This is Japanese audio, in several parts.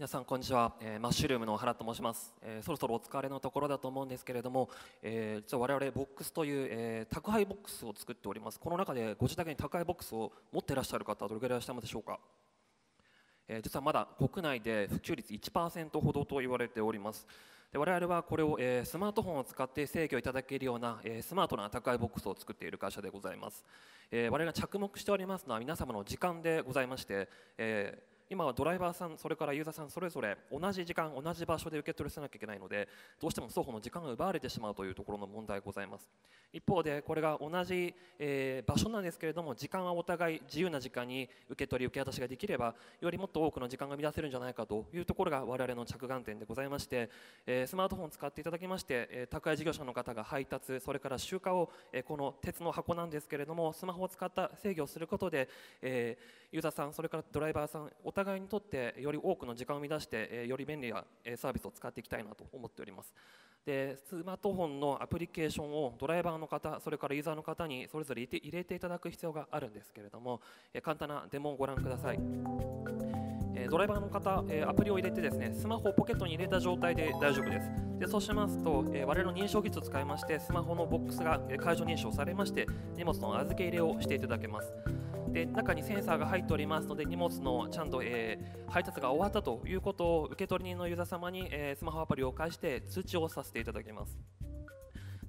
皆さんこんにちは、えー、マッシュルームの原と申します、えー、そろそろお疲れのところだと思うんですけれども、えー、実は我々ボックスという、えー、宅配ボックスを作っております。この中でご自宅に宅配ボックスを持っていらっしゃる方どれぐらいいらっしゃいますでしょうか、えー、実はまだ国内で普及率1%ほどと言われております。で我々はこれを、えー、スマートフォンを使って制御いただけるような、えー、スマートな宅配ボックスを作っている会社でございます、えー、我々が着目しておりますのは皆様の時間でございまして、えー今はドライバーさんそれからユーザーさんそれぞれ同じ時間同じ場所で受け取りせなきゃいけないのでどうしても双方の時間が奪われてしまうというところの問題がございます。一方でこれが同じ、え、場所なんですけれども時間はお互い自由な時間に受け取り受け渡しができればよりもっと多くの時間が生み出せるんじゃないかというところが我々の着眼点でございまして、え、スマートフォンを使っていただきまして、え、宅配事業者の方が配達それから集荷を、え、この鉄の箱なんですけれどもスマホを使った制御をすることで、え、ユーザーさんそれからドライバーさんお互い互いにとってより多くの時間を生み出して、えより便利なサービスを使っていきたいなと思っております。でスマートフォンのアプリケーションをドライバーの方それからユーザーの方にそれぞれ入れていただく必要があるんですけれども、え簡単なデモをご覧ください。ドライバーの方、アプリを入れてですねスマホをポケットに入れた状態で大丈夫です。でそうしますと、我々の認証技術を使いましてスマホのボックスが解除認証されまして荷物の預け入れをしていただけます。で中にセンサーが入っておりますので荷物のちゃんと、えー、配達が終わったということを受け取り人のユーザー様に、えー、スマホアプリを介して通知をさせていただきます。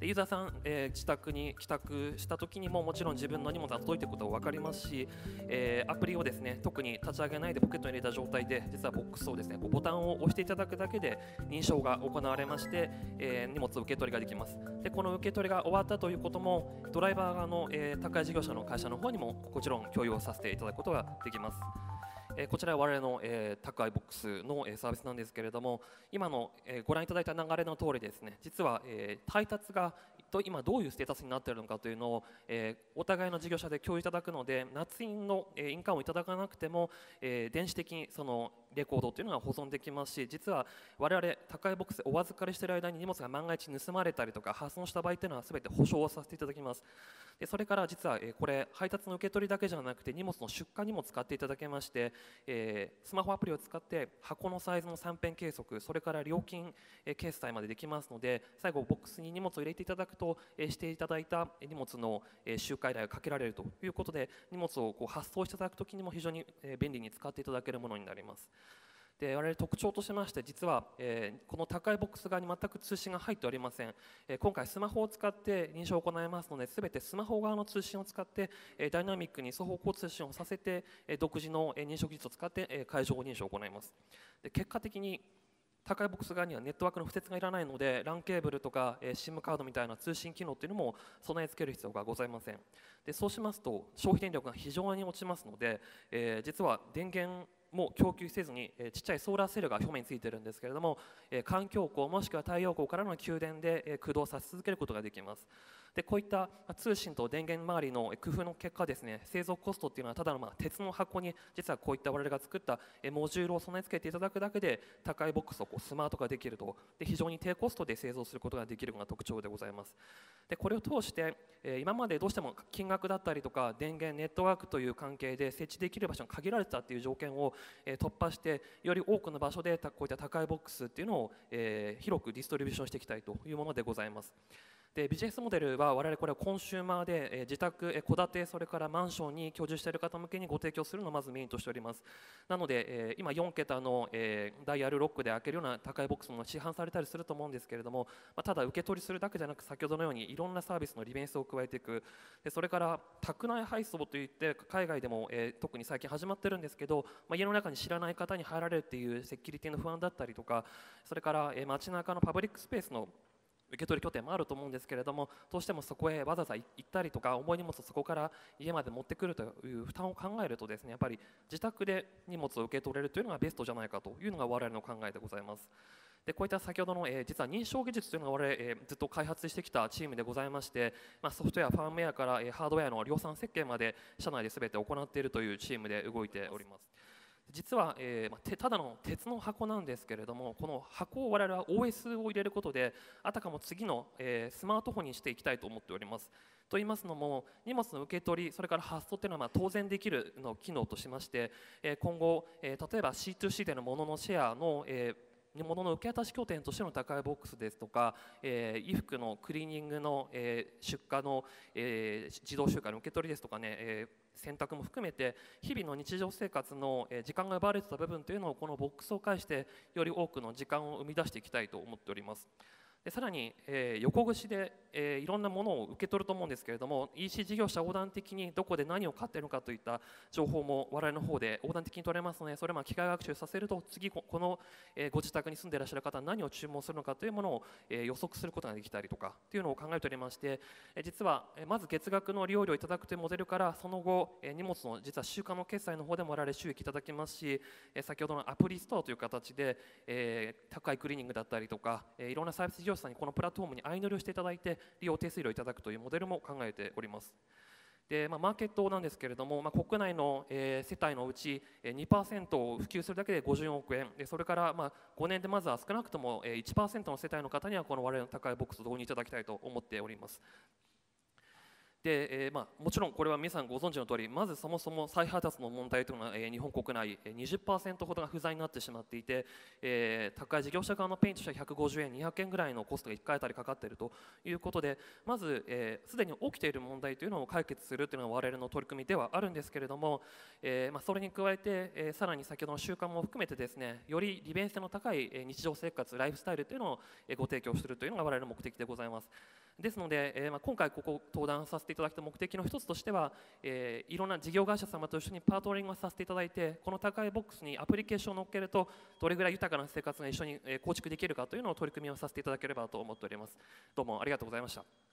でユーザーさん、えー、自宅に帰宅した時にももちろん自分の荷物が届いていることが分かりますし、えー、アプリをですね特に立ち上げないでポケットに入れた状態で実はボックスをですねボタンを押していただくだけで認証が行われまして、えー、荷物受け取りができます。でこの受け取りが終わったということもドライバー側の、えー、宅配事業者の会社の方にももちろん共有をさせていただくことができます。えこちらは我々の、え、宅配ボックスの、えサービスなんですけれども今の、えご覧いただいた流れの通りですね。実は、え配達がと今どういうステータスになっているのかというのを、えお互いの事業者で共有いただくので夏印の、え印鑑をいただかなくても、え電子的にそのレコードというのが保存できますし実は我々宅配ボックスでお預かりしている間に荷物が万が一盗まれたりとか破損した場合というのは全て保証をさせていただきますでそれから実は、えこれ配達の受け取りだけじゃなくて荷物の出荷にも使っていただけまして、えスマホアプリを使って箱のサイズの3辺計測それから料金、え決済までできますので最後ボックスに荷物を入れていただくと、えしていただいた荷物の、え集荷依頼がかけられるということで荷物をこう発送していただくときにも非常に、え便利に使っていただけるものになります。で我々特徴としまして実は、えー、この高いボックス側に全く通信が入っておりません、えー、今回スマホを使って認証を行いますので全てスマホ側の通信を使って、えー、ダイナミックに双方向通信をさせて、え独自の認証技術を使って、え会場認証を行います。で結果的に高いボックス側にはネットワークの不設がいらないので LAN ケーブルとか、え SIM カードみたいな通信機能というのも備え付ける必要がございません。でそうしますと消費電力が非常に落ちますので、え実は電源も供給せずに、えー、ちっちゃいソーラーセルが表面についてるんですけれども、えー、環境光もしくは太陽光からの給電で、えー、駆動させ続けることができます。でこういった通信と電源周りの工夫の結果ですね製造コストっていうのはただのまあ鉄の箱に実はこういった我々が作ったモジュールを備え付けていただくだけで高いボックスをこうスマート化できると。で非常に低コストで製造することができるのが特徴でございます。でこれを通して今までどうしても金額だったりとか電源ネットワークという関係で設置できる場所が限られてたっていう条件を突破してより多くの場所でこういった高いボックスっていうのを広くディストリビューションしていきたいというものでございます。でビジネスモデルは我々これはコンシューマーで、え自宅戸建てそれからマンションに居住している方向けにご提供するのをまずメインとしております。なので、え今4桁の、えダイヤルロックで開けるような高いボックスも市販されたりすると思うんですけれども、ま、ただ受け取りするだけじゃなく先ほどのようにいろんなサービスの利便性を加えていく。でそれから宅内配送といって海外でも、え特に最近始まってるんですけど、ま、家の中に知らない方に入られるっていうセキュリティの不安だったりとかそれから、え街中のパブリックスペースの受け取り拠点もあると思うんですけれどもどうしてもそこへわざわざ行ったりとか重い荷物をそこから家まで持ってくるという負担を考えるとですねやっぱり自宅で荷物を受け取れるというのがベストじゃないかというのが我々の考えでございます。でこういった先ほどの、えー、実は認証技術というのが我々、えー、ずっと開発してきたチームでございまして、まあ、ソフトウェアファームウェアから、えー、ハードウェアの量産設計まで社内で全て行っているというチームで動いております。実は、えーまあ、ただの鉄の箱なんですけれどもこの箱を我々は OS を入れることであたかも次の、えー、スマートフォンにしていきたいと思っております。と言いますのも荷物の受け取りそれから発送というのはま当然できるの機能としまして、えー、今後、え、例えば C2C でのもののシェアの、えー物の受け渡し拠点としての宅配ボックスですとか、えー、衣服のクリーニングの、えー、出荷の、えー、自動集荷の受け取りですとかね、えー、洗濯も含めて日々の日常生活の、時間が奪われてた部分というのをこのボックスを介してより多くの時間を生み出していきたいと思っております。でさらに、えー、横串で、えー、いろんなものを受け取ると思うんですけれども EC 事業者横断的にどこで何を買っているのかといった情報も我々の方で横断的に取れますのでそれを機械学習させると次この、えー、ご自宅に住んでいらっしゃる方は何を注文するのかというものを、えー、予測することができたりとかというのを考えておりまして、えー、実は、えー、まず月額の利用料をいただくというモデルからその後、えー、荷物の実は週間の決済の方でも我々収益いただきますし、えー、先ほどのアプリストアという形で、えー、高いクリーニングだったりとか、えー、いろんなサービス事業者さんにこのプラットフォームに相乗りをしていただいて利用手数料をいただくというモデルも考えております。でまあ、マーケットなんですけれども、まあ、国内の、えー、世帯のうち2%を普及するだけで50億円でそれからまあ5年でまずは少なくとも1%の世帯の方にはこの我々の宅配ボックスを導入いただきたいと思っております。で、えーまあ、もちろんこれは皆さんご存知の通りまずそもそも再配達の問題というのは、えー、日本国内20%ほどが不在になってしまっていて、えー、宅配事業者側のペインとしては150円200円ぐらいのコストが1回あたりかかっているということでまずすで、えー、に起きている問題というのを解決するというのは我々の取り組みではあるんですけれども、えーまあ、それに加えて、えー、さらに先ほどの習慣も含めてですねより利便性の高い日常生活ライフスタイルというのをご提供するというのが我々の目的でございます。ですので、えーまあ、今回ここ登壇させていただいた目的の一つとしては、えー、いろんな事業会社様と一緒にパートリングをさせていただいてこの高いボックスにアプリケーションを乗っけるとどれぐらい豊かな生活が一緒に構築できるかというのを取り組みをさせていただければと思っております。どうもありがとうございました。